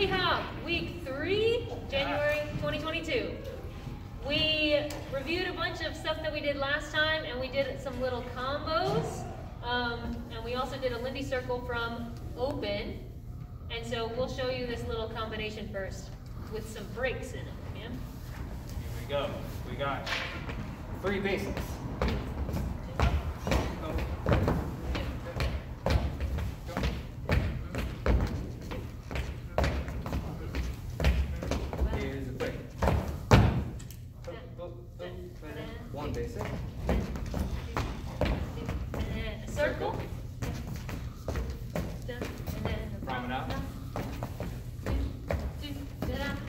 Lindy Hop, week three, January 2022. We reviewed a bunch of stuff that we did last time, and we did some little combos. Um, and we also did a Lindy circle from open. And so we'll show you this little combination first with some breaks in it. Yeah? Here we go. We got three basics. And then a circle. And then.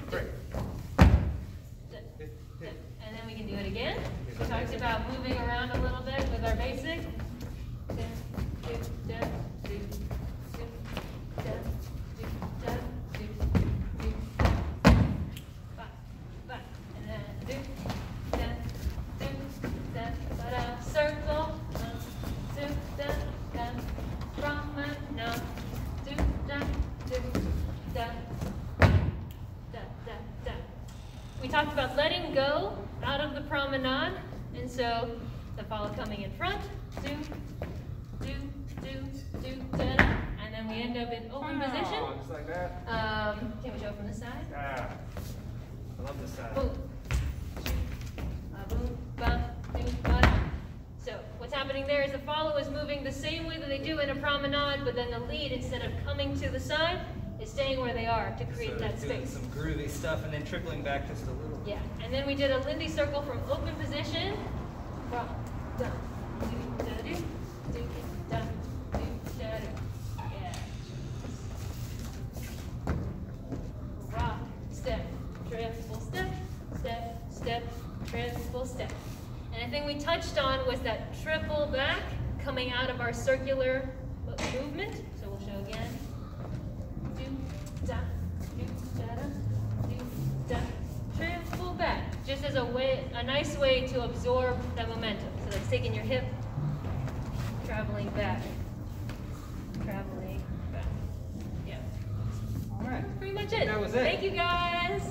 Break. And then we can do it again. We talked about moving around a little bit with our basic. We talked about letting go out of the promenade, and so the follow coming in front, do, do, do, do, and then we end up in open Wow, position. Just like that. Um, can we show from the side? Ah, I love this side. Boom. So what's happening there is the follow is moving the same way that they do in a promenade, but then the lead, instead of coming to the side, is staying where they are to create So that doing space. some groovy stuff and then tripling back just a little. Yeah, and then we did a Lindy circle from open position. From, da, do, da, do, do, da, do, da, do. Yeah. Rock, step, triple step, step, step, triple step. And the thing we touched on was that triple back coming out of our circular movement. So we'll show again. Do, da, do, da, da, do, da. Triple as a way, a nice way to absorb that momentum. So that's taking your hip, traveling back, traveling back. Yeah, All right. pretty much it. That was it. Thank you guys.